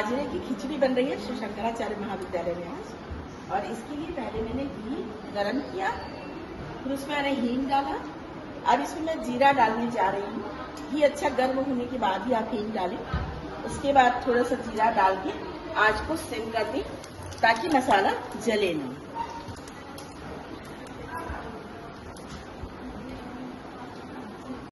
बाजरे की खिचड़ी बन रही है, श्री शंकराचार्य महाविद्यालय में आज। और इसके लिए पहले मैंने घी गरम किया, फिर उसमें मैंने हींग डाला। अब इसमें मैं जीरा डालने जा रही हूँ। घी अच्छा गर्म होने के बाद ही आप हींग डालें। उसके बाद थोड़ा सा जीरा डाल के आज को सिम कर दें, ताकि मसाला जले नहीं